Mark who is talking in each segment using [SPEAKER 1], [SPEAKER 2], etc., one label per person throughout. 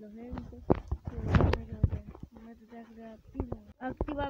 [SPEAKER 1] los eventos. Activa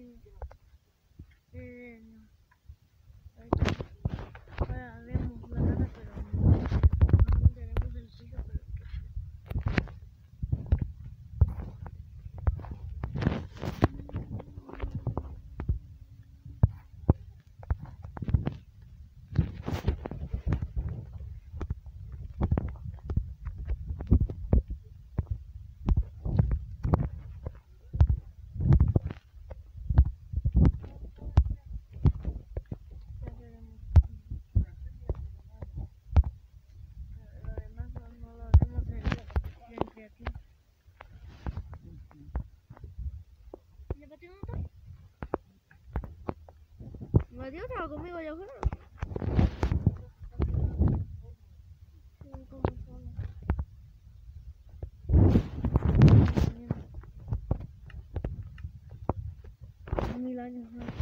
[SPEAKER 1] Mm. Mm. Mateo estaba conmigo como solo. Mil años más.